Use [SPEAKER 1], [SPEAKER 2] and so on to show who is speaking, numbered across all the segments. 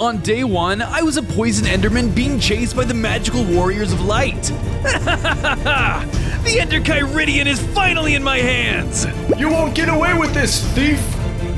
[SPEAKER 1] On day one, I was a poison enderman being chased by the magical warriors of light. the Ender Kyridian is finally in my hands!
[SPEAKER 2] You won't get away with this, thief!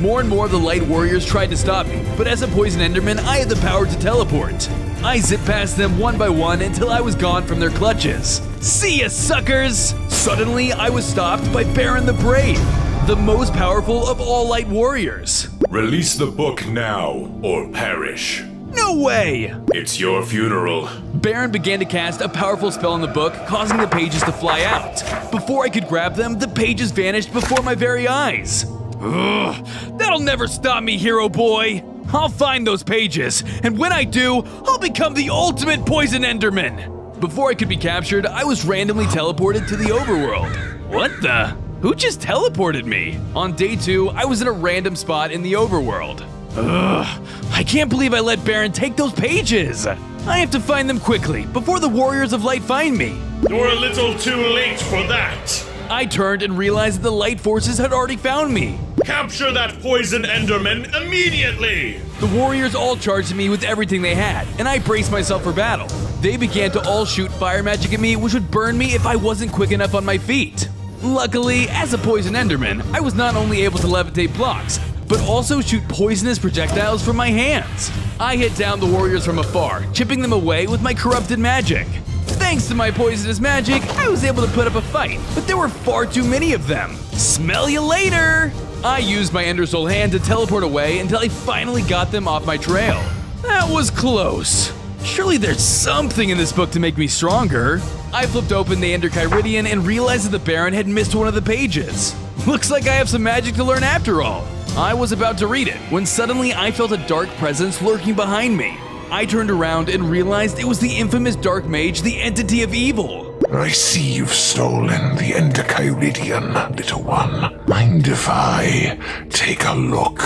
[SPEAKER 1] More and more of the light warriors tried to stop me, but as a poison enderman, I had the power to teleport. I zipped past them one by one until I was gone from their clutches. See ya, suckers! Suddenly, I was stopped by Baron the Brave, the most powerful of all light warriors.
[SPEAKER 3] Release the book now, or perish.
[SPEAKER 1] No way!
[SPEAKER 3] It's your funeral.
[SPEAKER 1] Baron began to cast a powerful spell on the book, causing the pages to fly out. Before I could grab them, the pages vanished before my very eyes. Ugh, that'll never stop me, hero boy! I'll find those pages, and when I do, I'll become the ultimate poison enderman! Before I could be captured, I was randomly teleported to the overworld. What the? Who just teleported me? On day two, I was in a random spot in the overworld. Ugh, I can't believe I let Baron take those pages! I have to find them quickly, before the Warriors of Light find me.
[SPEAKER 4] You're a little too late for that!
[SPEAKER 1] I turned and realized that the Light Forces had already found me.
[SPEAKER 4] Capture that poison Enderman immediately!
[SPEAKER 1] The warriors all charged me with everything they had, and I braced myself for battle. They began to all shoot fire magic at me, which would burn me if I wasn't quick enough on my feet. Luckily, as a poison enderman, I was not only able to levitate blocks, but also shoot poisonous projectiles from my hands. I hit down the warriors from afar, chipping them away with my corrupted magic. Thanks to my poisonous magic, I was able to put up a fight, but there were far too many of them. Smell you later! I used my Ender Soul hand to teleport away until I finally got them off my trail. That was close. Surely there's something in this book to make me stronger. I flipped open the Ender Kyridian and realized that the Baron had missed one of the pages. Looks like I have some magic to learn after all. I was about to read it when suddenly I felt a dark presence lurking behind me. I turned around and realized it was the infamous Dark Mage, the entity of evil.
[SPEAKER 5] I see you've stolen the Ender Kyridian, little one. Mind if I take a look?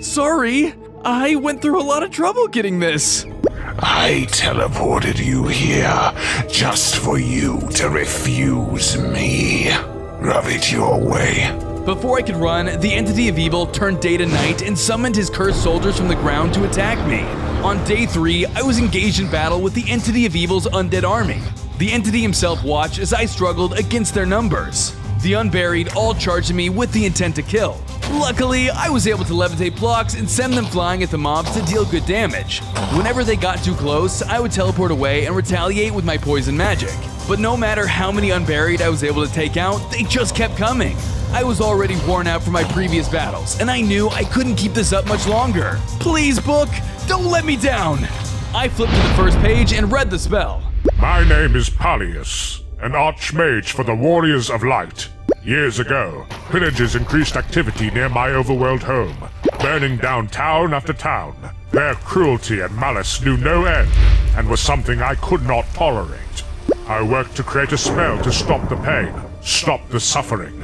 [SPEAKER 1] Sorry, I went through a lot of trouble getting this.
[SPEAKER 5] I teleported you here just for you to refuse me. Rub it your way.
[SPEAKER 1] Before I could run, the entity of evil turned day to night and summoned his cursed soldiers from the ground to attack me. On day 3, I was engaged in battle with the entity of evil's undead army. The entity himself watched as I struggled against their numbers. The unburied all charged me with the intent to kill. Luckily, I was able to levitate blocks and send them flying at the mobs to deal good damage. Whenever they got too close, I would teleport away and retaliate with my poison magic. But no matter how many unburied I was able to take out, they just kept coming. I was already worn out from my previous battles, and I knew I couldn't keep this up much longer. Please, book, don't let me down! I flipped to the first page and read the spell.
[SPEAKER 6] My name is Palius, an archmage for the Warriors of Light. Years ago, pillagers increased activity near my overworld home, burning down town after town. Their cruelty and malice knew no end, and was something I could not tolerate. I worked to create a spell to stop the pain, stop the suffering.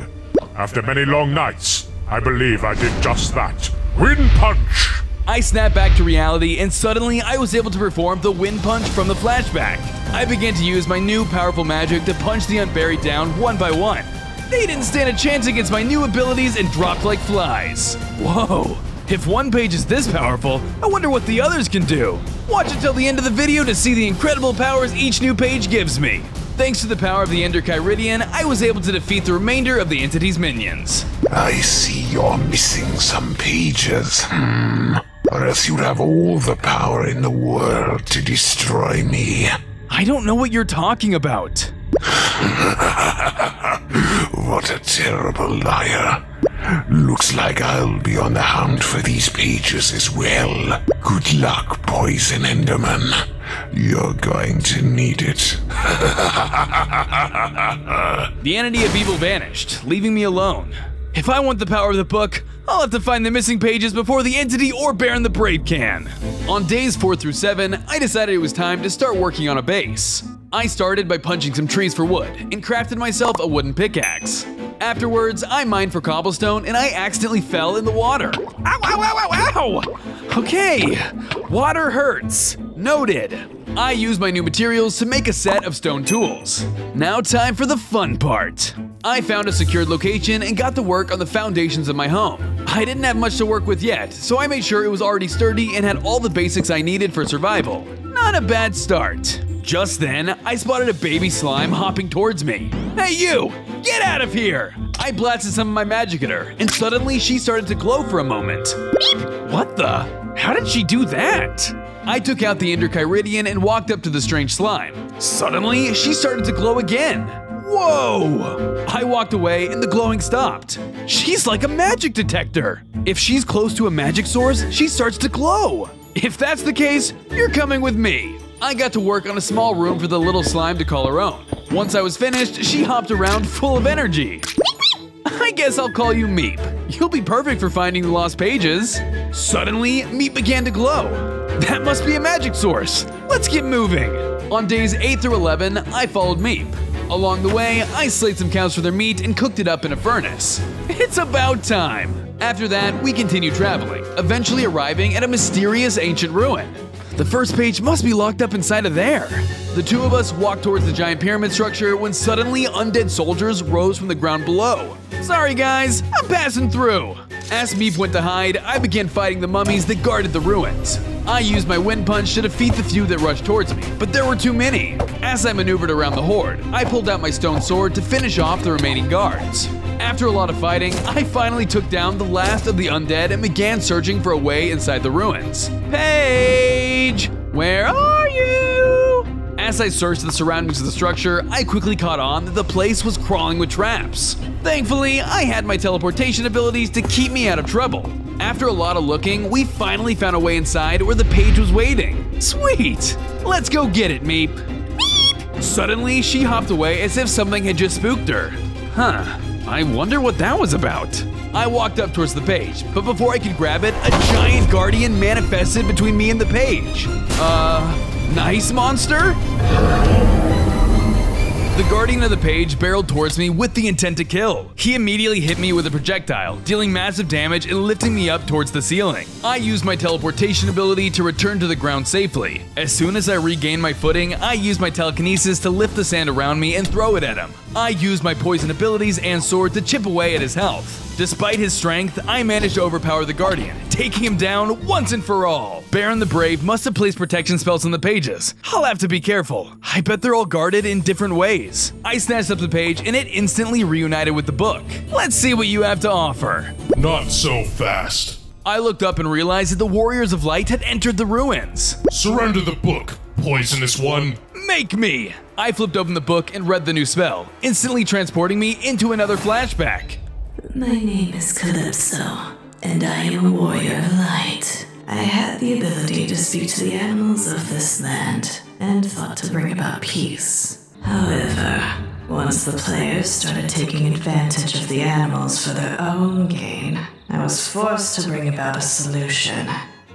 [SPEAKER 6] After many long nights, I believe I did just that. Wind Punch!
[SPEAKER 1] I snapped back to reality, and suddenly I was able to perform the wind punch from the flashback. I began to use my new powerful magic to punch the unburied down one by one. They didn't stand a chance against my new abilities and dropped like flies. Whoa, if one page is this powerful, I wonder what the others can do. Watch until the end of the video to see the incredible powers each new page gives me. Thanks to the power of the Ender Kyridian, I was able to defeat the remainder of the entity's minions.
[SPEAKER 5] I see you're missing some pages. Hmm. Or else you'd have all the power in the world to destroy me.
[SPEAKER 1] I don't know what you're talking about.
[SPEAKER 5] what a terrible liar. Looks like I'll be on the hunt for these pages as well. Good luck, Poison Enderman. You're going to need it.
[SPEAKER 1] the entity of evil vanished, leaving me alone. If I want the power of the book, I'll have to find the missing pages before the entity or Baron the Brave can. On days 4 through 7, I decided it was time to start working on a base. I started by punching some trees for wood and crafted myself a wooden pickaxe. Afterwards, I mined for cobblestone and I accidentally fell in the water. Ow, ow, ow, ow, ow! Okay, water hurts. Noted. I used my new materials to make a set of stone tools. Now time for the fun part. I found a secured location and got to work on the foundations of my home. I didn't have much to work with yet, so I made sure it was already sturdy and had all the basics I needed for survival. Not a bad start. Just then, I spotted a baby slime hopping towards me. Hey you! Get out of here! I blasted some of my magic at her, and suddenly she started to glow for a moment. What the? How did she do that? I took out the Ender Kyridian and walked up to the strange slime. Suddenly, she started to glow again. Whoa! I walked away and the glowing stopped. She's like a magic detector. If she's close to a magic source, she starts to glow. If that's the case, you're coming with me. I got to work on a small room for the little slime to call her own. Once I was finished, she hopped around full of energy. I guess I'll call you Meep. You'll be perfect for finding the lost pages. Suddenly, Meep began to glow. That must be a magic source. Let's get moving. On days 8 through 11, I followed Meep. Along the way, I slayed some cows for their meat and cooked it up in a furnace. It's about time. After that, we continued traveling, eventually arriving at a mysterious ancient ruin. The first page must be locked up inside of there. The two of us walked towards the giant pyramid structure when suddenly undead soldiers rose from the ground below. Sorry guys, I'm passing through. As Meep went to hide, I began fighting the mummies that guarded the ruins. I used my wind punch to defeat the few that rushed towards me, but there were too many. As I maneuvered around the horde, I pulled out my stone sword to finish off the remaining guards. After a lot of fighting, I finally took down the last of the undead and began searching for a way inside the ruins. Paige! Where are you? As I searched the surroundings of the structure, I quickly caught on that the place was crawling with traps. Thankfully, I had my teleportation abilities to keep me out of trouble. After a lot of looking, we finally found a way inside where the page was waiting. Sweet! Let's go get it, Meep. Meep! Suddenly, she hopped away as if something had just spooked her. Huh, I wonder what that was about. I walked up towards the page, but before I could grab it, a giant guardian manifested between me and the page. Uh, nice monster? The guardian of the page barreled towards me with the intent to kill. He immediately hit me with a projectile, dealing massive damage and lifting me up towards the ceiling. I used my teleportation ability to return to the ground safely. As soon as I regained my footing, I used my telekinesis to lift the sand around me and throw it at him. I used my poison abilities and sword to chip away at his health. Despite his strength, I managed to overpower the Guardian, taking him down once and for all. Baron the Brave must have placed protection spells on the pages. I'll have to be careful. I bet they're all guarded in different ways. I snatched up the page and it instantly reunited with the book. Let's see what you have to offer.
[SPEAKER 3] Not so fast.
[SPEAKER 1] I looked up and realized that the Warriors of Light had entered the ruins.
[SPEAKER 3] Surrender the book, poisonous one.
[SPEAKER 1] Make me! I flipped open the book and read the new spell, instantly transporting me into another flashback.
[SPEAKER 7] My name is Calypso, and I am a warrior of light. I had the ability to speak to the animals of this land and thought to bring about peace. However, once the players started taking advantage of the animals for their own gain, I was forced to bring about a solution.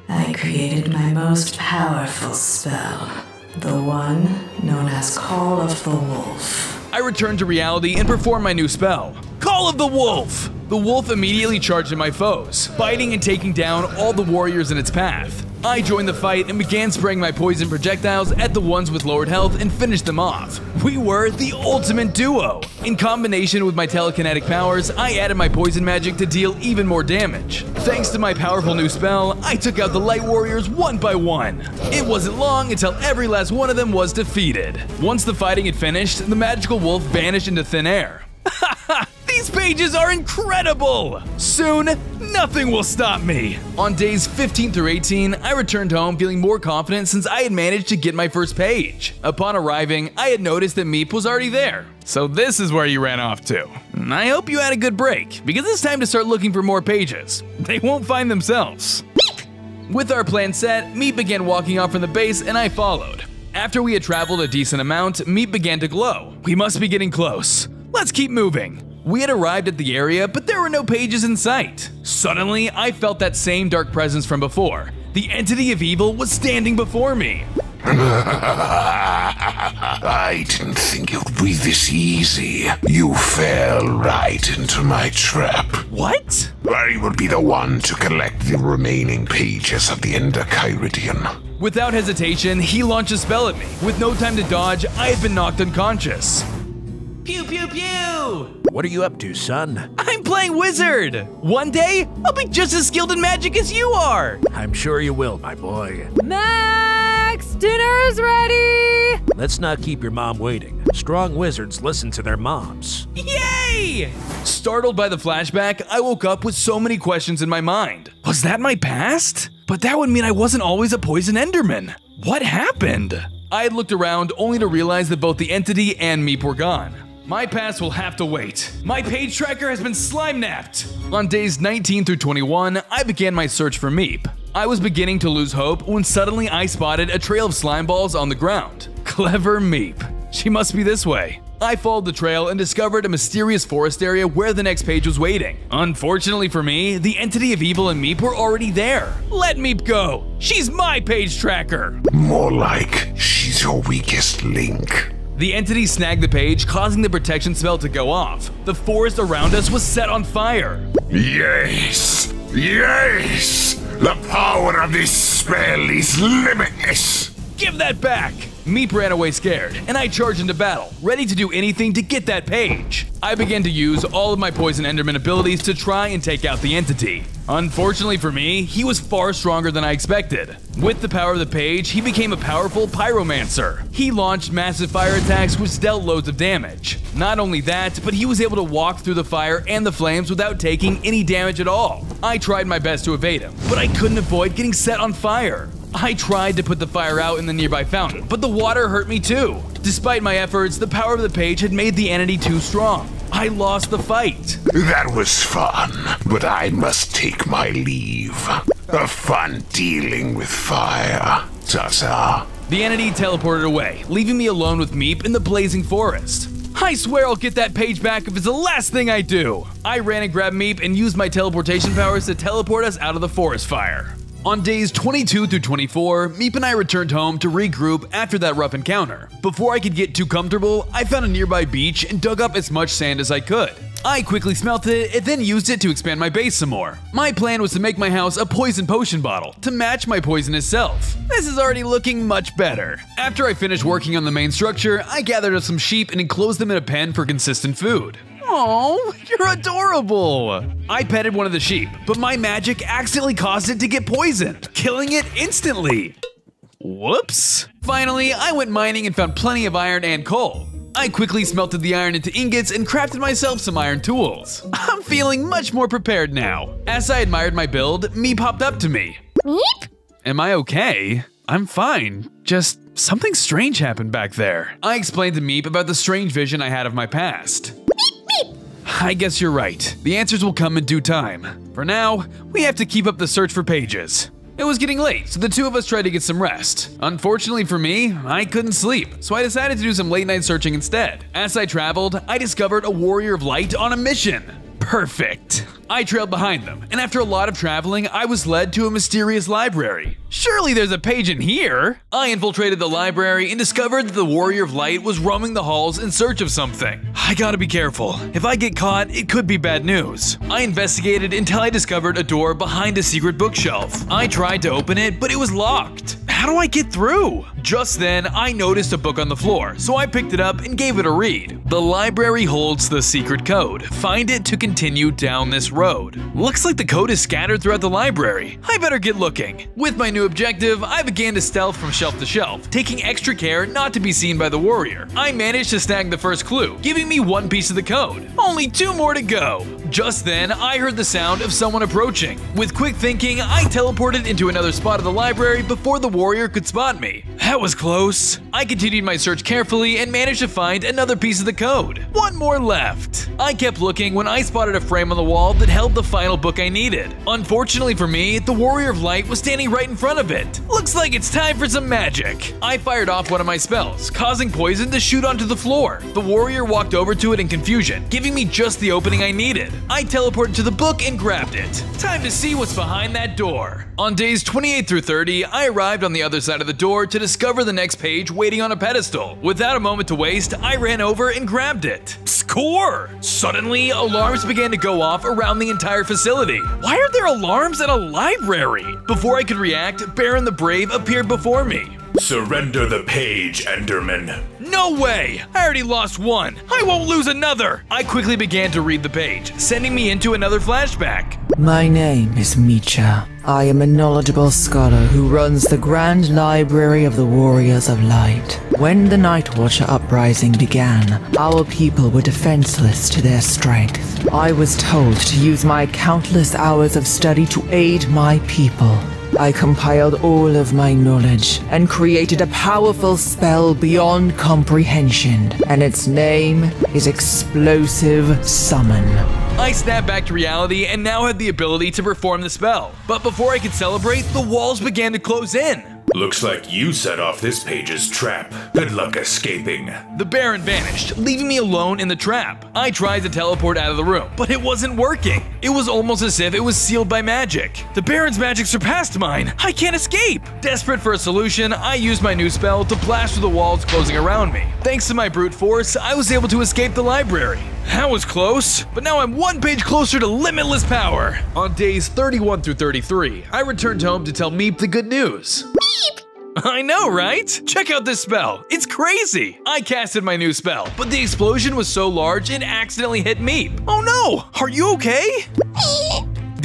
[SPEAKER 7] I created my most powerful spell, the one known as Call of the Wolf.
[SPEAKER 1] I returned to reality and performed my new spell Call of the Wolf! The wolf immediately charged at my foes, biting and taking down all the warriors in its path. I joined the fight and began spraying my poison projectiles at the ones with lowered health and finished them off. We were the ultimate duo! In combination with my telekinetic powers, I added my poison magic to deal even more damage. Thanks to my powerful new spell, I took out the light warriors one by one. It wasn't long until every last one of them was defeated. Once the fighting had finished, the magical wolf vanished into thin air. These pages are incredible! Soon, nothing will stop me! On days 15 through 18, I returned home feeling more confident since I had managed to get my first page. Upon arriving, I had noticed that Meep was already there. So this is where you ran off to. I hope you had a good break, because it's time to start looking for more pages. They won't find themselves. With our plan set, Meep began walking off from the base and I followed. After we had traveled a decent amount, Meep began to glow. We must be getting close. Let's keep moving. We had arrived at the area, but there were no pages in sight. Suddenly, I felt that same dark presence from before. The entity of evil was standing before me.
[SPEAKER 5] I didn't think it would be this easy. You fell right into my trap.
[SPEAKER 1] What?
[SPEAKER 5] I will be the one to collect the remaining pages of the Ender
[SPEAKER 1] Without hesitation, he launched a spell at me. With no time to dodge, I had been knocked unconscious.
[SPEAKER 8] Pew pew pew!
[SPEAKER 9] What are you up to, son?
[SPEAKER 1] I'm playing wizard. One day, I'll be just as skilled in magic as you are.
[SPEAKER 8] I'm sure you will, my boy.
[SPEAKER 9] Max, dinner's ready!
[SPEAKER 8] Let's not keep your mom waiting. Strong wizards listen to their moms.
[SPEAKER 1] Yay! Startled by the flashback, I woke up with so many questions in my mind. Was that my past? But that would mean I wasn't always a poison enderman. What happened? I had looked around only to realize that both the entity and Meep were gone. My pass will have to wait. My page tracker has been slime napped. On days 19 through 21, I began my search for Meep. I was beginning to lose hope when suddenly I spotted a trail of slime balls on the ground. Clever Meep. She must be this way. I followed the trail and discovered a mysterious forest area where the next page was waiting. Unfortunately for me, the entity of evil and Meep were already there. Let Meep go. She's my page tracker.
[SPEAKER 5] More like she's your weakest link.
[SPEAKER 1] The entity snagged the page, causing the protection spell to go off. The forest around us was set on fire.
[SPEAKER 5] Yes! Yes! The power of this spell is limitless!
[SPEAKER 1] Give that back! Meep ran away scared, and I charged into battle, ready to do anything to get that page. I began to use all of my Poison Enderman abilities to try and take out the entity. Unfortunately for me, he was far stronger than I expected. With the power of the page, he became a powerful pyromancer. He launched massive fire attacks which dealt loads of damage. Not only that, but he was able to walk through the fire and the flames without taking any damage at all. I tried my best to evade him, but I couldn't avoid getting set on fire. I tried to put the fire out in the nearby fountain, but the water hurt me too. Despite my efforts, the power of the page had made the entity too strong. I lost the fight.
[SPEAKER 5] That was fun, but I must take my leave. A fun dealing with fire. Ta-ta.
[SPEAKER 1] The entity teleported away, leaving me alone with Meep in the blazing forest. I swear I'll get that page back if it's the last thing I do. I ran and grabbed Meep and used my teleportation powers to teleport us out of the forest fire. On days 22 through 24, Meep and I returned home to regroup after that rough encounter. Before I could get too comfortable, I found a nearby beach and dug up as much sand as I could. I quickly smelted it and then used it to expand my base some more. My plan was to make my house a poison potion bottle to match my poisonous self. This is already looking much better. After I finished working on the main structure, I gathered up some sheep and enclosed them in a pen for consistent food. Oh, you're adorable! I petted one of the sheep, but my magic accidentally caused it to get poisoned, killing it instantly. Whoops. Finally, I went mining and found plenty of iron and coal. I quickly smelted the iron into ingots and crafted myself some iron tools. I'm feeling much more prepared now. As I admired my build, Meep popped up to me.
[SPEAKER 9] Meep?
[SPEAKER 1] Am I okay? I'm fine. Just something strange happened back there. I explained to Meep about the strange vision I had of my past. I guess you're right. The answers will come in due time. For now, we have to keep up the search for pages. It was getting late, so the two of us tried to get some rest. Unfortunately for me, I couldn't sleep, so I decided to do some late night searching instead. As I traveled, I discovered a Warrior of Light on a mission. Perfect. I trailed behind them, and after a lot of traveling, I was led to a mysterious library. Surely there's a page in here! I infiltrated the library and discovered that the Warrior of Light was roaming the halls in search of something. I gotta be careful. If I get caught, it could be bad news. I investigated until I discovered a door behind a secret bookshelf. I tried to open it, but it was locked. How do I get through? Just then, I noticed a book on the floor, so I picked it up and gave it a read. The library holds the secret code. Find it to continue down this road. Looks like the code is scattered throughout the library. I better get looking. With my new objective, I began to stealth from shelf to shelf, taking extra care not to be seen by the warrior. I managed to snag the first clue, giving me one piece of the code. Only two more to go. Just then, I heard the sound of someone approaching. With quick thinking, I teleported into another spot of the library before the warrior could spot me. That was close. I continued my search carefully and managed to find another piece of the code. One more left. I kept looking when I spotted a frame on the wall that held the final book I needed. Unfortunately for me, the Warrior of Light was standing right in front of it. Looks like it's time for some magic. I fired off one of my spells, causing poison to shoot onto the floor. The warrior walked over to it in confusion, giving me just the opening I needed. I teleported to the book and grabbed it. Time to see what's behind that door. On days 28 through 30, I arrived on the other side of the door to discover the next page waiting on a pedestal. Without a moment to waste, I ran over and grabbed it. Score! Suddenly, alarms began to go off around the entire facility. Why are there alarms at a library? Before I could react, Baron the Brave appeared before me.
[SPEAKER 3] Surrender the page, Enderman.
[SPEAKER 1] No way! I already lost one. I won't lose another. I quickly began to read the page, sending me into another flashback.
[SPEAKER 10] My name is Micha. I am a knowledgeable scholar who runs the Grand Library of the Warriors of Light. When the Night Watcher uprising began, our people were defenseless to their strength. I was told to use my countless hours of study to aid my people. I compiled all of my knowledge and created a powerful spell beyond comprehension, and its name is Explosive Summon.
[SPEAKER 1] I snapped back to reality and now had the ability to perform the spell. But before I could celebrate, the walls began to close in.
[SPEAKER 3] Looks like you set off this page's trap. Good luck escaping.
[SPEAKER 1] The Baron vanished, leaving me alone in the trap. I tried to teleport out of the room, but it wasn't working. It was almost as if it was sealed by magic. The Baron's magic surpassed mine. I can't escape. Desperate for a solution, I used my new spell to blast through the walls closing around me. Thanks to my brute force, I was able to escape the library. That was close, but now I'm one page closer to limitless power. On days 31 through 33, I returned home to tell Meep the good news. I know, right? Check out this spell. It's crazy. I casted my new spell, but the explosion was so large it accidentally hit Meep. Oh no! Are you okay?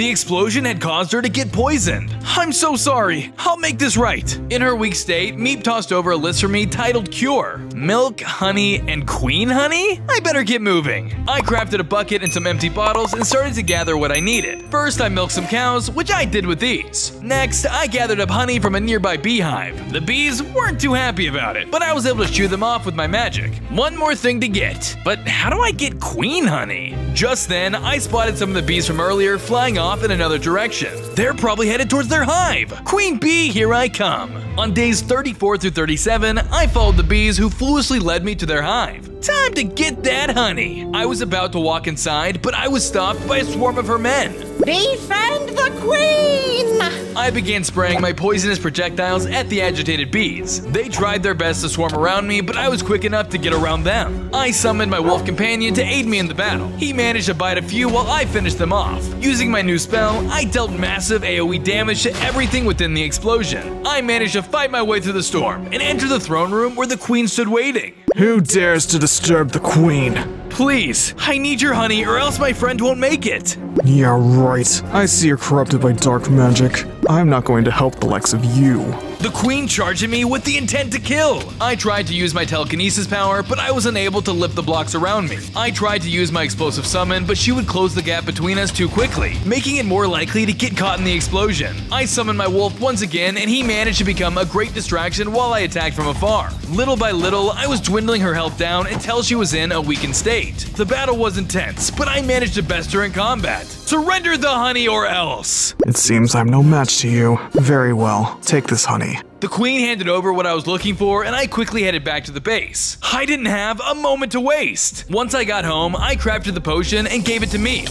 [SPEAKER 1] The explosion had caused her to get poisoned. I'm so sorry. I'll make this right. In her weak state, Meep tossed over a list for me titled Cure. Milk, honey, and queen honey? I better get moving. I crafted a bucket and some empty bottles and started to gather what I needed. First, I milked some cows, which I did with ease. Next, I gathered up honey from a nearby beehive. The bees weren't too happy about it, but I was able to chew them off with my magic. One more thing to get. But how do I get queen honey? Just then, I spotted some of the bees from earlier flying off in another direction. They're probably headed towards their hive. Queen bee, here I come. On days 34 through 37, I followed the bees who foolishly led me to their hive. Time to get that honey. I was about to walk inside, but I was stopped by a swarm of her men.
[SPEAKER 11] Defend the queen!
[SPEAKER 1] I began spraying my poisonous projectiles at the agitated bees. They tried their best to swarm around me, but I was quick enough to get around them. I summoned my wolf companion to aid me in the battle. He managed to bite a few while I finished them off. Using my new spell, I dealt massive AoE damage to everything within the explosion. I managed to fight my way through the storm and enter the throne room where the queen stood waiting.
[SPEAKER 2] Who dares to disturb the queen?
[SPEAKER 1] Please, I need your honey or else my friend won't make it.
[SPEAKER 2] Yeah, right. I see you're corrupted by dark magic. I'm not going to help the likes of you.
[SPEAKER 1] The queen charged at me with the intent to kill. I tried to use my telekinesis power, but I was unable to lift the blocks around me. I tried to use my explosive summon, but she would close the gap between us too quickly, making it more likely to get caught in the explosion. I summoned my wolf once again, and he managed to become a great distraction while I attacked from afar. Little by little, I was dwindling her health down until she was in a weakened state. The battle was intense, but I managed to best her in combat. Surrender the honey or else!
[SPEAKER 2] It seems I'm no match to you. Very well. Take this honey.
[SPEAKER 1] The queen handed over what I was looking for, and I quickly headed back to the base. I didn't have a moment to waste. Once I got home, I crafted the potion and gave it to me.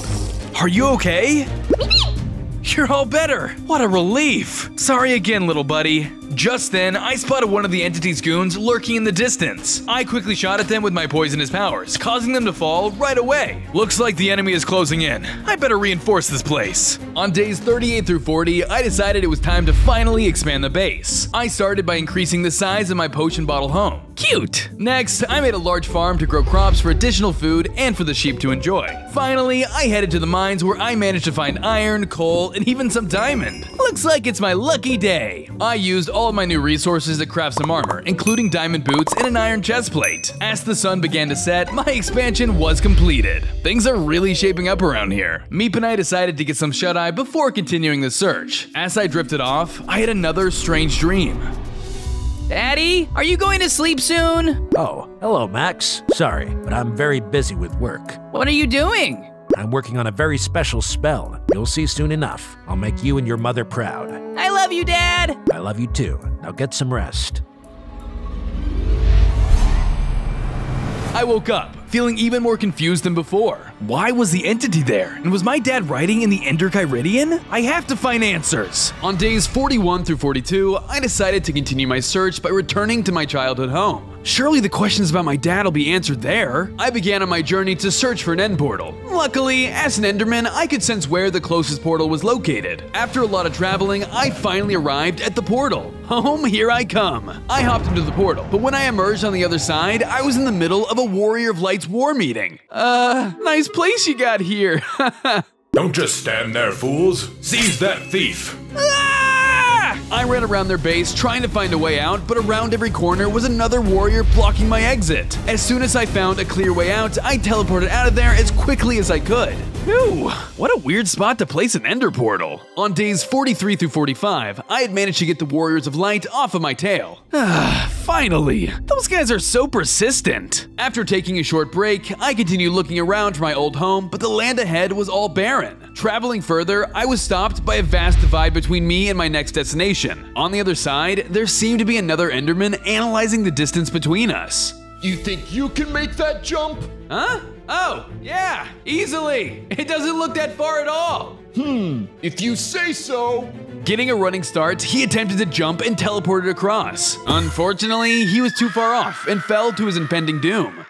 [SPEAKER 1] Are you okay? You're all better. What a relief. Sorry again, little buddy. Just then, I spotted one of the entity's goons lurking in the distance. I quickly shot at them with my poisonous powers, causing them to fall right away. Looks like the enemy is closing in. I better reinforce this place. On days 38 through 40, I decided it was time to finally expand the base. I started by increasing the size of my potion bottle home. Cute! Next, I made a large farm to grow crops for additional food and for the sheep to enjoy. Finally, I headed to the mines where I managed to find iron, coal, and even some diamond. Looks like it's my lucky day. I used all of my new resources to craft some armor, including diamond boots and an iron chest plate. As the sun began to set, my expansion was completed. Things are really shaping up around here. Meep and I decided to get some shut-eye before continuing the search. As I drifted off, I had another strange dream.
[SPEAKER 12] Daddy, are you going to sleep soon?
[SPEAKER 8] Oh, hello, Max. Sorry, but I'm very busy with work.
[SPEAKER 12] What are you doing?
[SPEAKER 8] I'm working on a very special spell. You'll see soon enough. I'll make you and your mother proud.
[SPEAKER 12] I love you, Dad.
[SPEAKER 8] I love you too. Now get some rest.
[SPEAKER 1] I woke up, feeling even more confused than before. Why was the entity there? And was my dad writing in the Ender Kyridian? I have to find answers. On days 41 through 42, I decided to continue my search by returning to my childhood home. Surely the questions about my dad will be answered there. I began on my journey to search for an end portal. Luckily, as an Enderman, I could sense where the closest portal was located. After a lot of traveling, I finally arrived at the portal. Home, here I come. I hopped into the portal, but when I emerged on the other side, I was in the middle of a Warrior of Light's war meeting. Uh, nice place you got here.
[SPEAKER 3] Don't just stand there, fools. Seize that thief.
[SPEAKER 1] Ah! I ran around their base trying to find a way out, but around every corner was another warrior blocking my exit. As soon as I found a clear way out, I teleported out of there as quickly as I could. Ooh, what a weird spot to place an ender portal. On days 43 through 45, I had managed to get the Warriors of Light off of my tail. Finally. Those guys are so persistent. After taking a short break, I continued looking around for my old home, but the land ahead was all barren. Traveling further, I was stopped by a vast divide between me and my next destination. On the other side, there seemed to be another Enderman analyzing the distance between us.
[SPEAKER 13] You think you can make that jump?
[SPEAKER 1] Huh? Oh, yeah, easily. It doesn't look that far at all.
[SPEAKER 13] Hmm, if you say so.
[SPEAKER 1] Getting a running start, he attempted to jump and teleported across. Unfortunately, he was too far off and fell to his impending doom.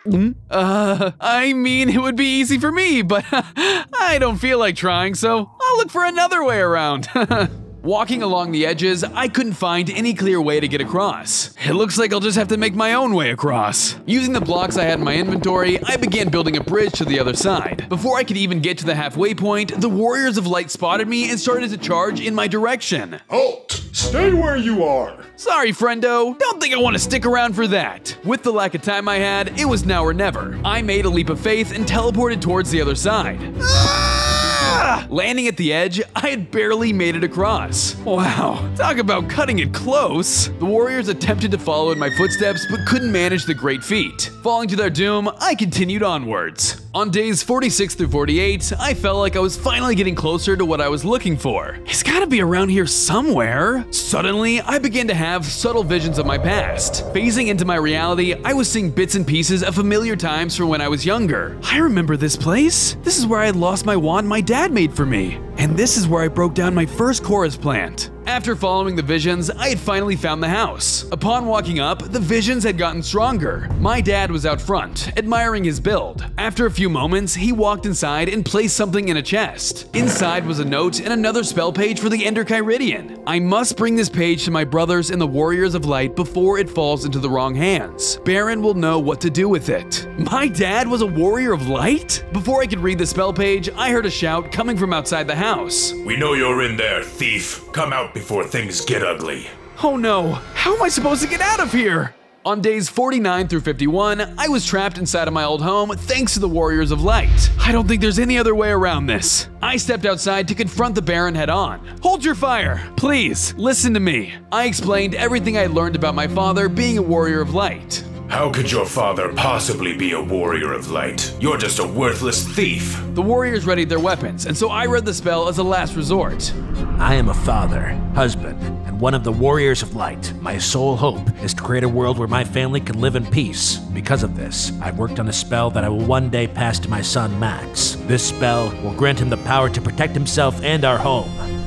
[SPEAKER 1] Uh, I mean, it would be easy for me, but I don't feel like trying, so I'll look for another way around. Walking along the edges, I couldn't find any clear way to get across. It looks like I'll just have to make my own way across. Using the blocks I had in my inventory, I began building a bridge to the other side. Before I could even get to the halfway point, the Warriors of Light spotted me and started to charge in my direction.
[SPEAKER 13] Halt! Stay where you are!
[SPEAKER 1] Sorry, friendo. Don't think I want to stick around for that. With the lack of time I had, it was now or never. I made a leap of faith and teleported towards the other side. Ah! Landing at the edge, I had barely made it across. Wow, talk about cutting it close. The warriors attempted to follow in my footsteps, but couldn't manage the great feat. Falling to their doom, I continued onwards. On days 46 through 48, I felt like I was finally getting closer to what I was looking for. It's gotta be around here somewhere. Suddenly, I began to have subtle visions of my past. Phasing into my reality, I was seeing bits and pieces of familiar times from when I was younger. I remember this place. This is where I had lost my wand my dad made for me. And this is where I broke down my first chorus plant. After following the visions, I had finally found the house. Upon walking up, the visions had gotten stronger. My dad was out front, admiring his build. After a few moments, he walked inside and placed something in a chest. Inside was a note and another spell page for the Ender Kyridian. I must bring this page to my brothers in the Warriors of Light before it falls into the wrong hands. Baron will know what to do with it. My dad was a Warrior of Light? Before I could read the spell page, I heard a shout coming from outside the house.
[SPEAKER 3] We know you're in there, thief. Come out before things get ugly.
[SPEAKER 1] Oh no, how am I supposed to get out of here? On days 49 through 51, I was trapped inside of my old home thanks to the Warriors of Light. I don't think there's any other way around this. I stepped outside to confront the Baron head on. Hold your fire! Please, listen to me. I explained everything I learned about my father being a Warrior of Light.
[SPEAKER 3] How could your father possibly be a warrior of light? You're just a worthless thief.
[SPEAKER 1] The warriors readied their weapons, and so I read the spell as a last resort.
[SPEAKER 8] I am a father, husband, and one of the warriors of light. My sole hope is to create a world where my family can live in peace. Because of this, I've worked on a spell that I will one day pass to my son Max. This spell will grant him the power to protect himself and our home.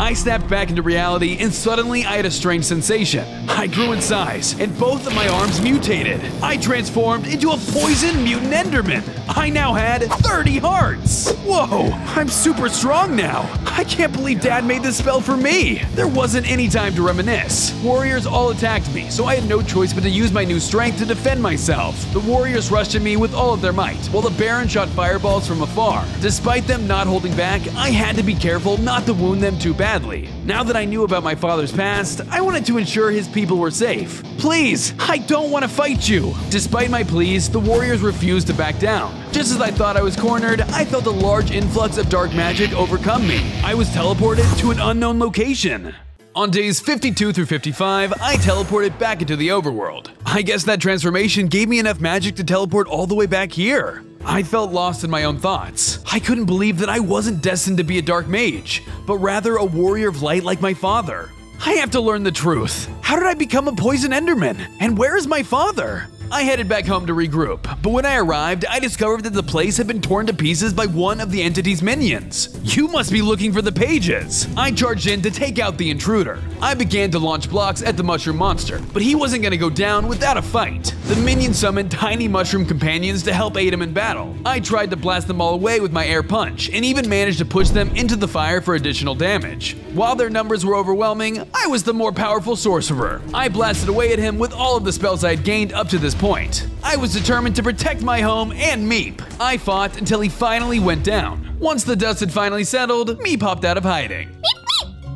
[SPEAKER 1] I snapped back into reality, and suddenly I had a strange sensation. I grew in size, and both of my arms mutated. I transformed into a poison mutant Enderman. I now had 30 hearts. Whoa, I'm super strong now. I can't believe Dad made this spell for me. There wasn't any time to reminisce. Warriors all attacked me, so I had no choice but to use my new strength to defend myself. The warriors rushed at me with all of their might, while the Baron shot fireballs from afar. Despite them not holding back, I had to be careful not to wound them too badly. Now that I knew about my father's past, I wanted to ensure his people were safe. Please, I don't want to fight you. Despite my pleas, the warriors refused to back down. Just as I thought I was cornered, I felt a large influx of dark magic overcome me. I was teleported to an unknown location. On days 52 through 55, I teleported back into the overworld. I guess that transformation gave me enough magic to teleport all the way back here. I felt lost in my own thoughts. I couldn't believe that I wasn't destined to be a dark mage, but rather a warrior of light like my father. I have to learn the truth. How did I become a poison enderman? And where is my father? I headed back home to regroup, but when I arrived, I discovered that the place had been torn to pieces by one of the entity's minions. You must be looking for the pages. I charged in to take out the intruder. I began to launch blocks at the mushroom monster, but he wasn't gonna go down without a fight. The minion summoned tiny mushroom companions to help aid him in battle. I tried to blast them all away with my air punch, and even managed to push them into the fire for additional damage. While their numbers were overwhelming, I was the more powerful sorcerer. I blasted away at him with all of the spells I had gained up to this point. I was determined to protect my home and Meep. I fought until he finally went down. Once the dust had finally settled, Meep popped out of hiding.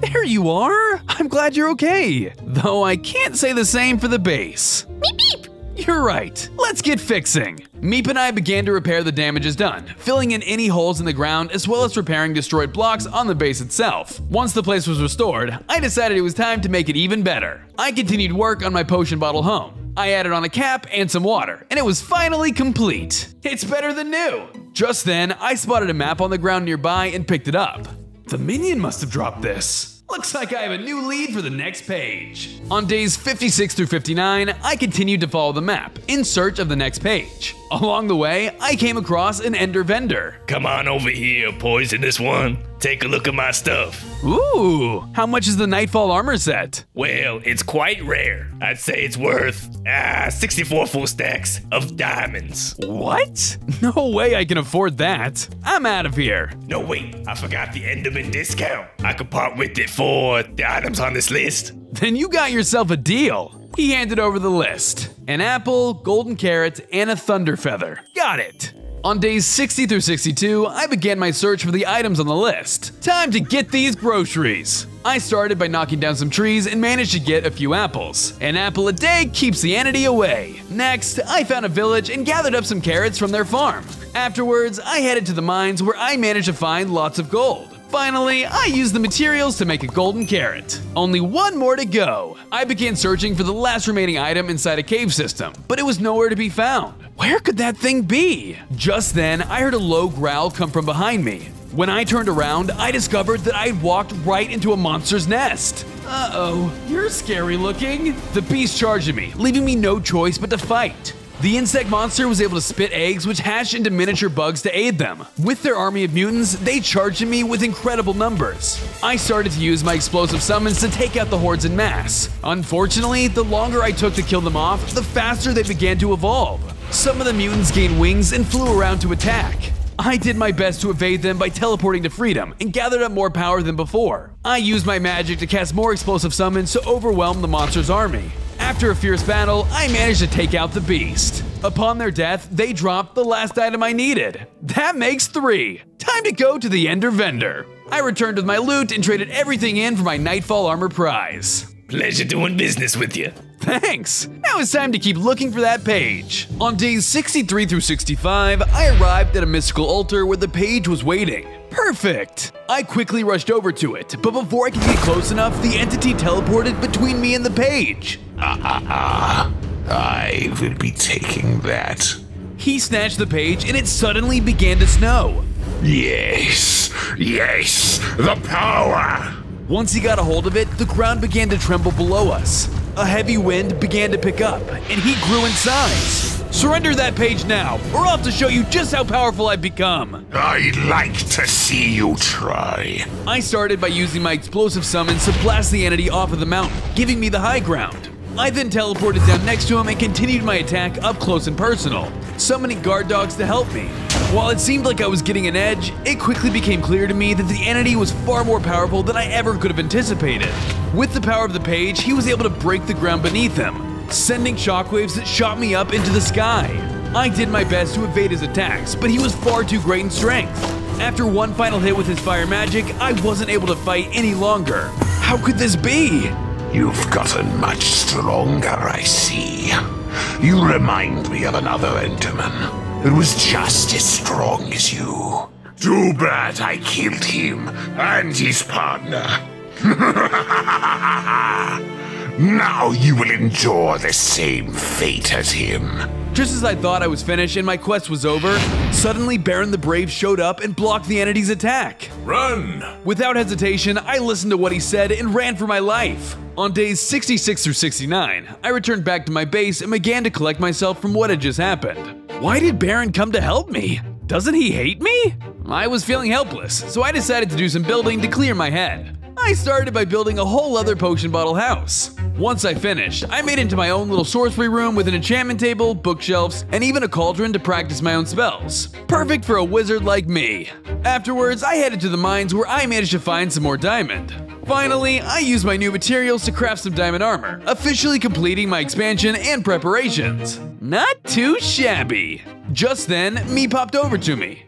[SPEAKER 1] There you are! I'm glad you're okay. Though I can't say the same for the base. Meep meep! You're right. Let's get fixing. Meep and I began to repair the damages done, filling in any holes in the ground as well as repairing destroyed blocks on the base itself. Once the place was restored, I decided it was time to make it even better. I continued work on my potion bottle home. I added on a cap and some water, and it was finally complete. It's better than new. Just then, I spotted a map on the ground nearby and picked it up. The minion must have dropped this. Looks like I have a new lead for the next page. On days 56 through 59, I continued to follow the map in search of the next page. Along the way, I came across an Ender vendor.
[SPEAKER 14] Come on over here, poisonous one. Take a look at my stuff.
[SPEAKER 1] Ooh, how much is the Nightfall armor set?
[SPEAKER 14] Well, it's quite rare. I'd say it's worth ah 64 full stacks of diamonds.
[SPEAKER 1] What? No way I can afford that. I'm out of here.
[SPEAKER 14] No, wait, I forgot the Enderman discount. I could part with it for the items on this list.
[SPEAKER 1] Then you got yourself a deal. He handed over the list an apple, golden carrot, and a thunder feather. Got it. On days 60 through 62, I began my search for the items on the list. Time to get these groceries. I started by knocking down some trees and managed to get a few apples. An apple a day keeps the entity away. Next, I found a village and gathered up some carrots from their farm. Afterwards, I headed to the mines where I managed to find lots of gold. Finally, I used the materials to make a golden carrot. Only one more to go. I began searching for the last remaining item inside a cave system, but it was nowhere to be found. Where could that thing be? Just then, I heard a low growl come from behind me. When I turned around, I discovered that I had walked right into a monster's nest. Uh oh, you're scary looking. The beast charged at me, leaving me no choice but to fight. The insect monster was able to spit eggs which hatched into miniature bugs to aid them. With their army of mutants, they charged at me with incredible numbers. I started to use my explosive summons to take out the hordes in mass. Unfortunately, the longer I took to kill them off, the faster they began to evolve. Some of the mutants gained wings and flew around to attack. I did my best to evade them by teleporting to freedom and gathered up more power than before. I used my magic to cast more explosive summons to overwhelm the monster's army. After a fierce battle, I managed to take out the beast. Upon their death, they dropped the last item I needed. That makes three. Time to go to the Ender Vendor. I returned with my loot and traded everything in for my Nightfall Armor prize.
[SPEAKER 14] Pleasure doing business with you.
[SPEAKER 1] Thanks! Now it's time to keep looking for that page. On days 63 through 65, I arrived at a mystical altar where the page was waiting. Perfect! I quickly rushed over to it, but before I could get close enough, the entity teleported between me and the page.
[SPEAKER 5] Ah, ah, ah. I will be taking that.
[SPEAKER 1] He snatched the page and it suddenly began to snow.
[SPEAKER 5] Yes, yes, the power!
[SPEAKER 1] Once he got a hold of it, the ground began to tremble below us. A heavy wind began to pick up, and he grew in size. Surrender that page now, or I'll have to show you just how powerful I've become.
[SPEAKER 5] I'd like to see you try.
[SPEAKER 1] I started by using my explosive summons to blast the entity off of the mountain, giving me the high ground. I then teleported down next to him and continued my attack up close and personal, summoning guard dogs to help me. While it seemed like I was getting an edge, it quickly became clear to me that the entity was far more powerful than I ever could have anticipated. With the power of the page, he was able to break the ground beneath him, sending shockwaves that shot me up into the sky. I did my best to evade his attacks, but he was far too great in strength. After one final hit with his fire magic, I wasn't able to fight any longer. How could this be?
[SPEAKER 5] You've gotten much stronger, I see. You remind me of another Enderman that was just as strong as you. Too bad I killed him and his partner. now you will endure the same fate as him.
[SPEAKER 1] Just as I thought I was finished and my quest was over, suddenly Baron the Brave showed up and blocked the entity's attack.
[SPEAKER 3] Run!
[SPEAKER 1] Without hesitation, I listened to what he said and ran for my life. On days 66 through 69, I returned back to my base and began to collect myself from what had just happened. Why did Baron come to help me? Doesn't he hate me? I was feeling helpless, so I decided to do some building to clear my head. I started by building a whole other potion bottle house. Once I finished, I made it into my own little sorcery room with an enchantment table, bookshelves, and even a cauldron to practice my own spells. Perfect for a wizard like Meep. Afterwards, I headed to the mines where I managed to find some more diamond. Finally, I used my new materials to craft some diamond armor, officially completing my expansion and preparations. Not too shabby. Just then, me popped over to me.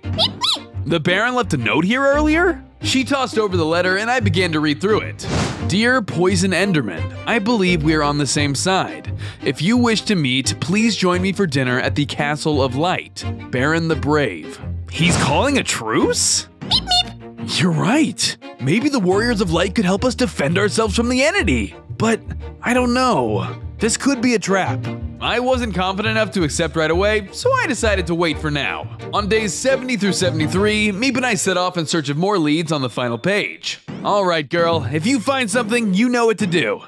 [SPEAKER 1] The Baron left a note here earlier? She tossed over the letter and I began to read through it. Dear Poison Enderman, I believe we are on the same side. If you wish to meet, please join me for dinner at the Castle of Light. Baron the Brave. He's calling a truce? Meep, meep. You're right. Maybe the Warriors of Light could help us defend ourselves from the entity. But I don't know. This could be a trap. I wasn't confident enough to accept right away, so I decided to wait for now. On days 70 through 73, Meep and I set off in search of more leads on the final page. Alright, girl, if you find something, you know what to do.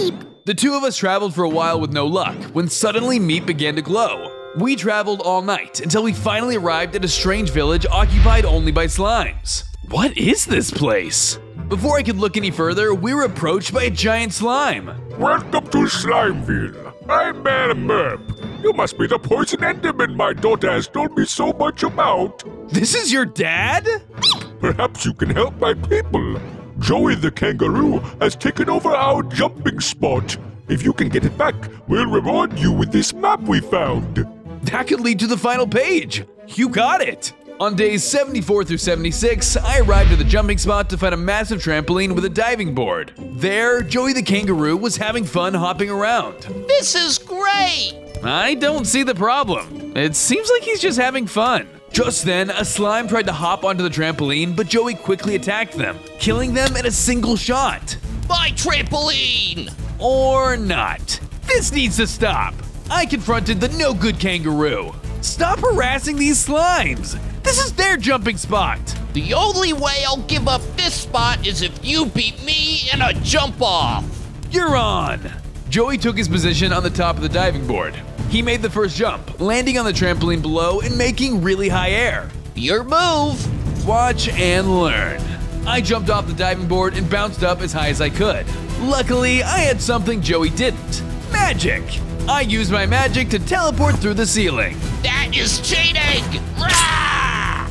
[SPEAKER 1] Meep! The two of us traveled for a while with no luck, when suddenly Meep began to glow. We traveled all night until we finally arrived at a strange village occupied only by slimes. What is this place? Before I could look any further, we were approached by a giant slime.
[SPEAKER 6] Welcome to Slimeville. I'm Madam Merp. You must be the poison enderman my daughter has told me so much about.
[SPEAKER 1] This is your dad?
[SPEAKER 6] Perhaps you can help my people. Joey the kangaroo has taken over our jumping spot. If you can get it back, we'll reward you with this map we found.
[SPEAKER 1] That could lead to the final page. You got it. On days 74 through 76, I arrived at the jumping spot to find a massive trampoline with a diving board. There, Joey the kangaroo was having fun hopping around.
[SPEAKER 11] This is great!
[SPEAKER 1] I don't see the problem. It seems like he's just having fun. Just then, a slime tried to hop onto the trampoline, but Joey quickly attacked them, killing them in a single shot.
[SPEAKER 11] My trampoline!
[SPEAKER 1] Or not. This needs to stop. I confronted the no good kangaroo. Stop harassing these slimes. This is their jumping spot.
[SPEAKER 11] The only way I'll give up this spot is if you beat me in a jump off.
[SPEAKER 1] You're on. Joey took his position on the top of the diving board. He made the first jump, landing on the trampoline below and making really high air.
[SPEAKER 11] Your move.
[SPEAKER 1] Watch and learn. I jumped off the diving board and bounced up as high as I could. Luckily, I had something Joey didn't magic. I used my magic to teleport through the ceiling.
[SPEAKER 11] That is cheating! Rah!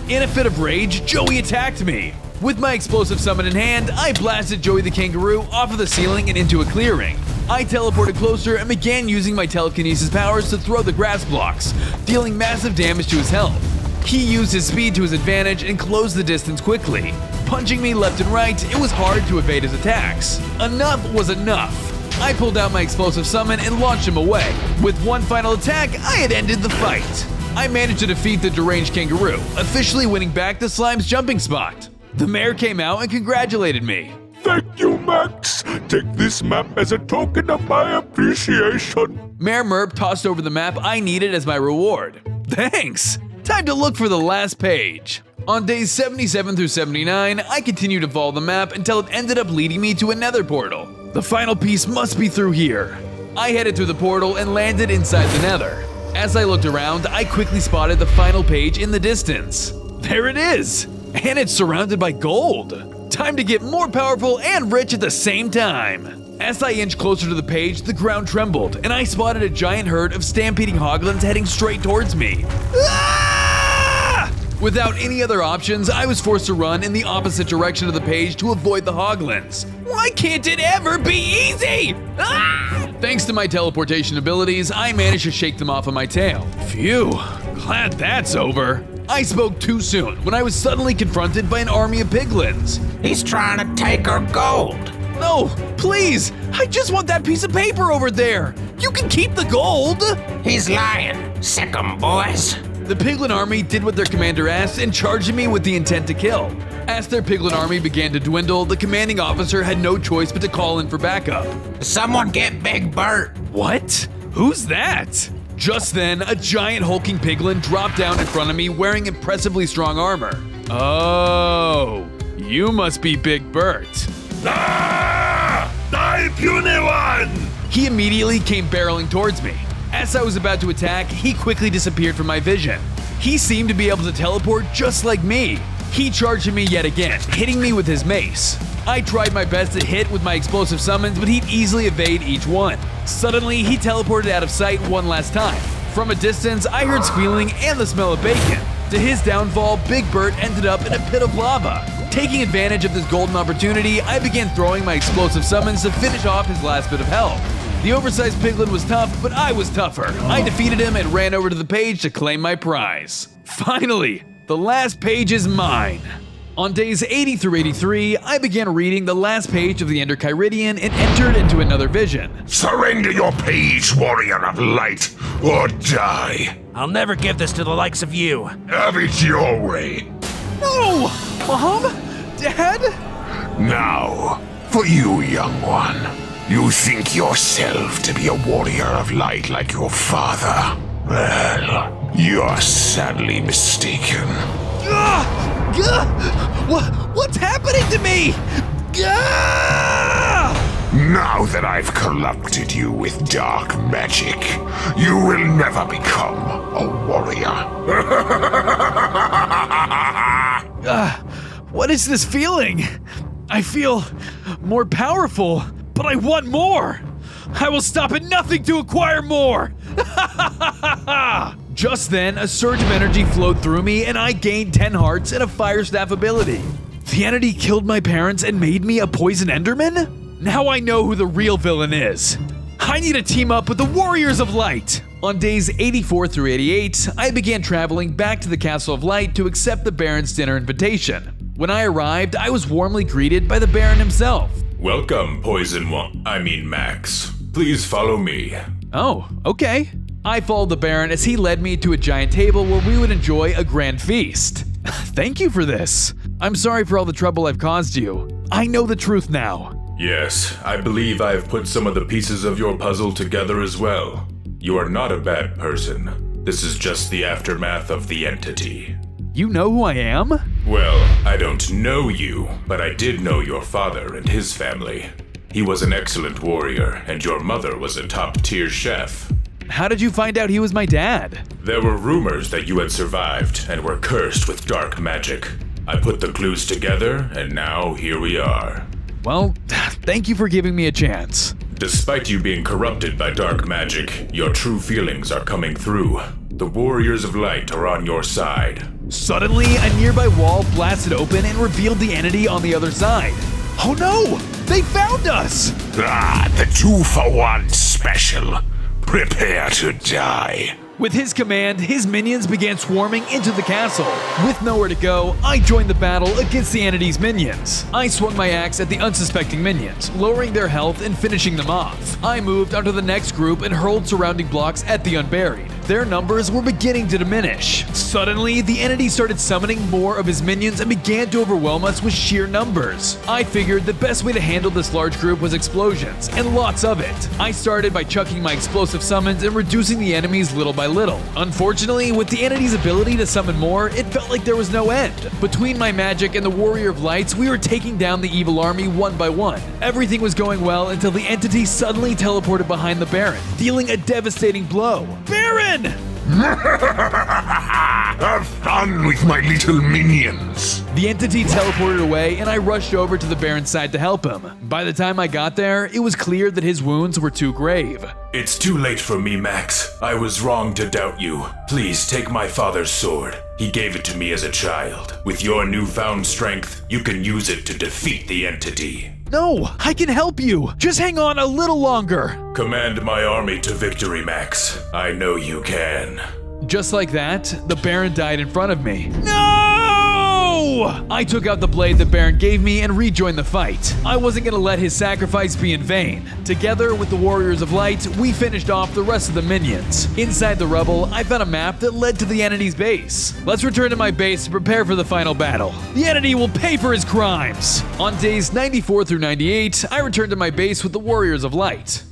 [SPEAKER 1] In a fit of rage, Joey attacked me. With my explosive summon in hand, I blasted Joey the kangaroo off of the ceiling and into a clearing. I teleported closer and began using my telekinesis powers to throw the grass blocks, dealing massive damage to his health. He used his speed to his advantage and closed the distance quickly. Punching me left and right, it was hard to evade his attacks. Enough was enough. I pulled out my explosive summon and launched him away. With one final attack, I had ended the fight. I managed to defeat the deranged kangaroo, officially winning back the slime's jumping spot. The mayor came out and congratulated me.
[SPEAKER 6] Thank you, Max. Take this map as a token of my appreciation.
[SPEAKER 1] Mayor Merp tossed over the map I needed as my reward. Thanks! Time to look for the last page. On days 77 through 79, I continued to follow the map until it ended up leading me to another portal. The final piece must be through here. I headed through the portal and landed inside the nether. As I looked around, I quickly spotted the final page in the distance. There it is! And it's surrounded by gold! Time to get more powerful and rich at the same time! As I inched closer to the page, the ground trembled, and I spotted a giant herd of stampeding hoglins heading straight towards me. Ah! Without any other options, I was forced to run in the opposite direction of the page to avoid the hoglins. Why can't it ever be easy? Ah! Thanks to my teleportation abilities, I managed to shake them off of my tail. Phew, glad that's over. I spoke too soon when I was suddenly confronted by an army of piglins.
[SPEAKER 15] He's trying to take our gold.
[SPEAKER 1] No, please! I just want that piece of paper over there! You can keep the gold!
[SPEAKER 15] He's lying. Sick 'em, boys.
[SPEAKER 1] The Piglin army did what their commander asked and charged me with the intent to kill. As their Piglin army began to dwindle, the commanding officer had no choice but to call in for backup.
[SPEAKER 15] Someone get Big Bert.
[SPEAKER 1] What? Who's that? Just then, a giant hulking piglin dropped down in front of me wearing impressively strong armor. Oh, you must be Big Bert.
[SPEAKER 6] Ah! Die, puny one!
[SPEAKER 1] He immediately came barreling towards me. As I was about to attack, he quickly disappeared from my vision. He seemed to be able to teleport just like me. He charged me yet again, hitting me with his mace. I tried my best to hit with my explosive summons, but he'd easily evade each one. Suddenly, he teleported out of sight one last time. From a distance, I heard squealing and the smell of bacon. To his downfall, Big Bert ended up in a pit of lava. Taking advantage of this golden opportunity, I began throwing my explosive summons to finish off his last bit of health. The oversized piglin was tough, but I was tougher. I defeated him and ran over to the page to claim my prize. Finally, the last page is mine. On days 80 through 83, I began reading the last page of the Ender Kyridian and entered into another vision.
[SPEAKER 5] Surrender your page, warrior of light, or die.
[SPEAKER 8] I'll never give this to the likes of you.
[SPEAKER 5] Have it your way.
[SPEAKER 1] No! Mom? Dad?
[SPEAKER 5] Now, for you, young one. You think yourself to be a warrior of light like your father. Well, you're sadly mistaken.
[SPEAKER 1] Gah! Gah! What, what's happening to me? Gah!
[SPEAKER 5] Now that I've corrupted you with dark magic, you will never become a warrior.
[SPEAKER 1] uh, what is this feeling? I feel more powerful, but I want more. I will stop at nothing to acquire more. Just then, a surge of energy flowed through me, and I gained 10 hearts and a fire staff ability. The entity killed my parents and made me a poison enderman? Now I know who the real villain is. I need to team up with the Warriors of Light. On days 84 through 88, I began traveling back to the Castle of Light to accept the Baron's dinner invitation. When I arrived, I was warmly greeted by the Baron himself.
[SPEAKER 3] Welcome, Poison One. I mean, Max. Please follow me.
[SPEAKER 1] Oh, okay. I followed the Baron as he led me to a giant table where we would enjoy a grand feast. Thank you for this. I'm sorry for all the trouble I've caused you. I know the truth now.
[SPEAKER 3] Yes, I believe I have put some of the pieces of your puzzle together as well. You are not a bad person. This is just the aftermath of the entity.
[SPEAKER 1] You know who I am?
[SPEAKER 3] Well, I don't know you, but I did know your father and his family. He was an excellent warrior, and your mother was a top tier chef.
[SPEAKER 1] How did you find out he was my dad?
[SPEAKER 3] There were rumors that you had survived and were cursed with dark magic. I put the clues together, and now here we are.
[SPEAKER 1] Well, thank you for giving me a chance.
[SPEAKER 3] Despite you being corrupted by dark magic, your true feelings are coming through. The Warriors of Light are on your side.
[SPEAKER 1] Suddenly, a nearby wall blasted open and revealed the entity on the other side. Oh no! They found us!
[SPEAKER 5] Ah, the two for one special. Prepare to die.
[SPEAKER 1] With his command, his minions began swarming into the castle. With nowhere to go, I joined the battle against the entity's minions. I swung my axe at the unsuspecting minions, lowering their health and finishing them off. I moved onto the next group and hurled surrounding blocks at the unburied. Their numbers were beginning to diminish. Suddenly, the entity started summoning more of his minions and began to overwhelm us with sheer numbers. I figured the best way to handle this large group was explosions, and lots of it. I started by chucking my explosive summons and reducing the enemies little by little. Unfortunately, with the entity's ability to summon more, it felt like there was no end. Between my magic and the Warrior of Lights, we were taking down the evil army one by one. Everything was going well until the entity suddenly teleported behind the Baron, dealing a devastating blow. Baron!
[SPEAKER 5] Have fun with my little minions.
[SPEAKER 1] The entity teleported away, and I rushed over to the Baron's side to help him. By the time I got there, it was clear that his wounds were too grave.
[SPEAKER 3] It's too late for me, Max. I was wrong to doubt you. Please take my father's sword. He gave it to me as a child. With your newfound strength, you can use it to defeat the entity.
[SPEAKER 1] No, I can help you. Just hang on a little longer.
[SPEAKER 3] Command my army to victory, Max. I know you can.
[SPEAKER 1] Just like that, the Baron died in front of me. No! I took out the blade the Baron gave me and rejoined the fight. I wasn't gonna let his sacrifice be in vain. Together with the Warriors of Light, we finished off the rest of the minions. Inside the rubble, I found a map that led to the entity's base. Let's return to my base to prepare for the final battle. The entity will pay for his crimes! On days 94 through 98, I returned to my base with the Warriors of Light.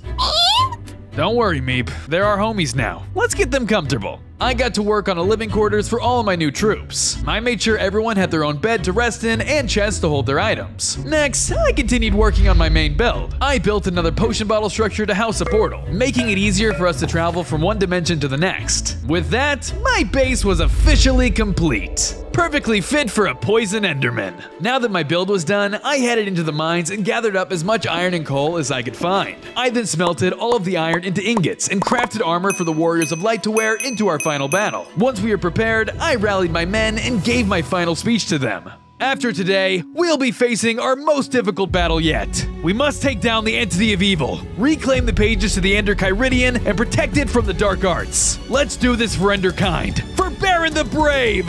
[SPEAKER 1] Don't worry, Meep. They're our homies now. Let's get them comfortable. I got to work on a living quarters for all of my new troops. I made sure everyone had their own bed to rest in and chests to hold their items. Next, I continued working on my main build. I built another potion bottle structure to house a portal, making it easier for us to travel from one dimension to the next. With that, my base was officially complete perfectly fit for a poison enderman. Now that my build was done, I headed into the mines and gathered up as much iron and coal as I could find. I then smelted all of the iron into ingots and crafted armor for the warriors of light to wear into our final battle. Once we were prepared, I rallied my men and gave my final speech to them. After today, we'll be facing our most difficult battle yet. We must take down the entity of evil, reclaim the pages to the Ender Kyridian, and protect it from the dark arts. Let's do this for Enderkind, for Baron the Brave!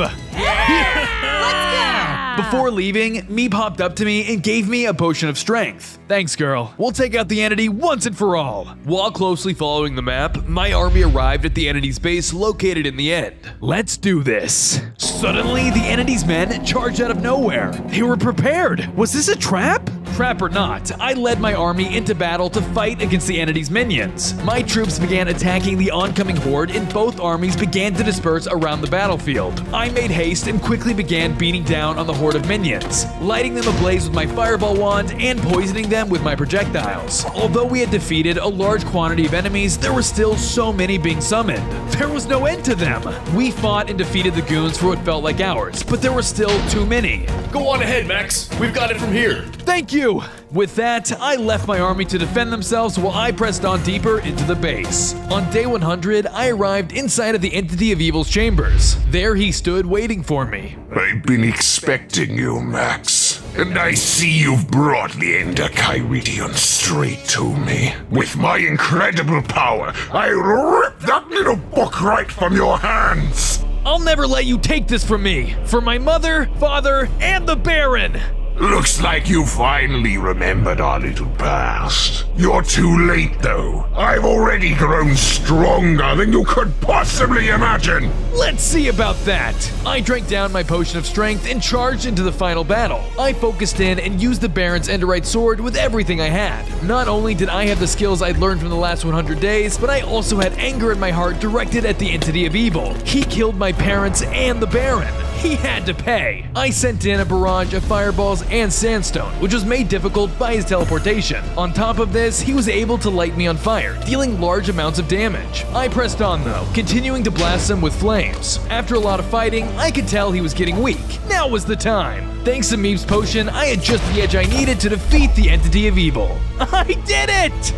[SPEAKER 1] Before leaving, Meep popped up to me and gave me a potion of strength. Thanks, girl. We'll take out the entity once and for all. While closely following the map, my army arrived at the entity's base located in the end. Let's do this. Suddenly, the entity's men charged out of nowhere. They were prepared. Was this a trap? Trap or not, I led my army into battle to fight against the entity's minions. My troops began attacking the oncoming horde and both armies began to disperse around the battlefield. I made haste and quickly began beating down on the horde of minions, lighting them ablaze with my fireball wand and poisoning them with my projectiles. Although we had defeated a large quantity of enemies, there were still so many being summoned. There was no end to them. We fought and defeated the goons for what felt like hours, but there were still too many.
[SPEAKER 4] Go on ahead, Max. We've got it from here.
[SPEAKER 1] Thank you! With that, I left my army to defend themselves while I pressed on deeper into the base. On day 100, I arrived inside of the Entity of Evil's chambers. There he stood waiting for me.
[SPEAKER 5] I've been expecting you, Max. And I see you've brought the Ender Kyridian straight to me. With my incredible power, I rip that little book right from your hands!
[SPEAKER 1] I'll never let you take this from me! For my mother, father, and the Baron!
[SPEAKER 5] Looks like you finally remembered our little past. You're too late, though. I've already grown stronger than you could possibly imagine.
[SPEAKER 1] Let's see about that. I drank down my potion of strength and charged into the final battle. I focused in and used the Baron's Enderite sword with everything I had. Not only did I have the skills I'd learned from the last 100 days, but I also had anger in my heart directed at the entity of evil. He killed my parents and the Baron. He had to pay. I sent in a barrage of fireballs and sandstone, which was made difficult by his teleportation. On top of this, he was able to light me on fire, dealing large amounts of damage. I pressed on though, continuing to blast him with flames. After a lot of fighting, I could tell he was getting weak. Now was the time. Thanks to Meep's potion, I had just the edge I needed to defeat the entity of evil. I did it!